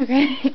Okay.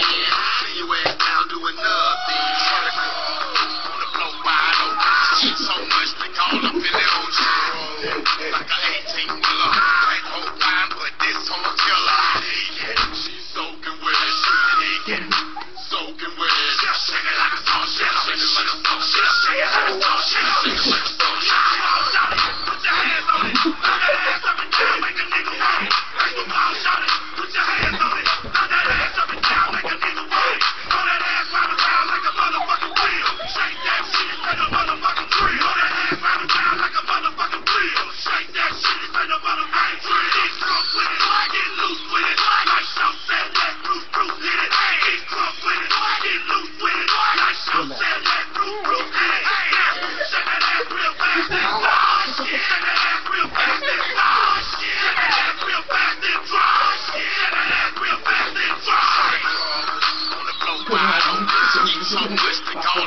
找我怎的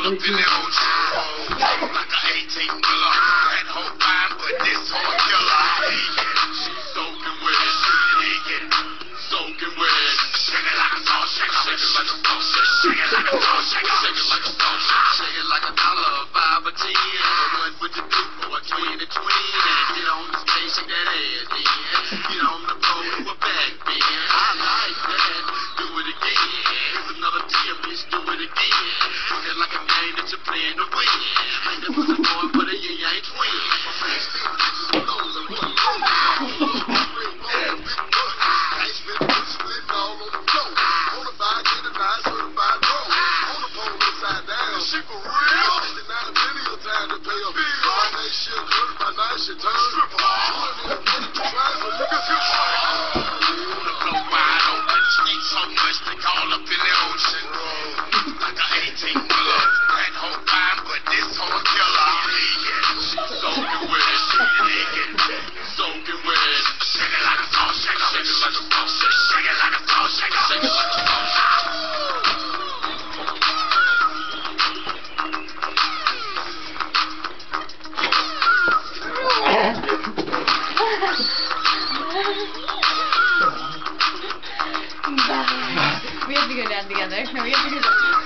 up in. go down together. No, we have to go down.